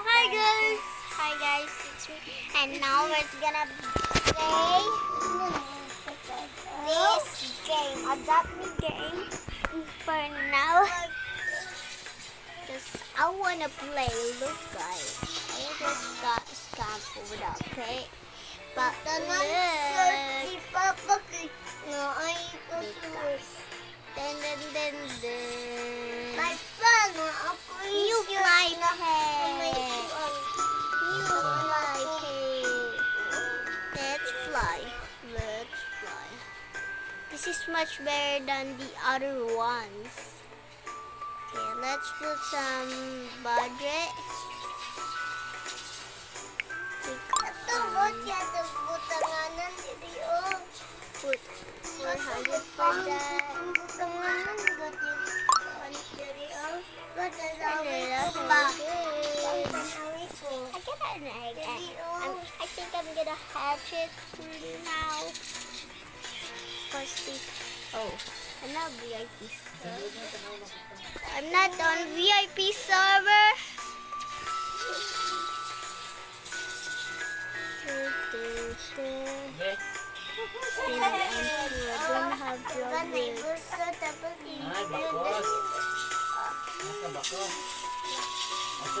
Hi guys! Hi guys, it's me. And now we're gonna play this game. Adopt me game for now. Because I wanna play. Look guys. I just got scam food, okay? But look. Dun, This is much better than the other ones. Okay, let's put some budget. Put 400 for that. I get an egg. I, I'm, I think I'm gonna hatch it now. Cause this. Oh, I'm not VIP server. I'm not on VIP server. Du, du, du. Then I don't have your wings. Ay, bakos. Naka bakos. Asa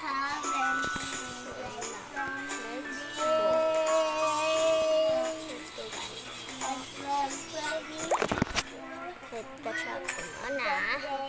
have them Let's go guys. Let's go. Let's go. Let's go. Let's go. Let's go. Let's go.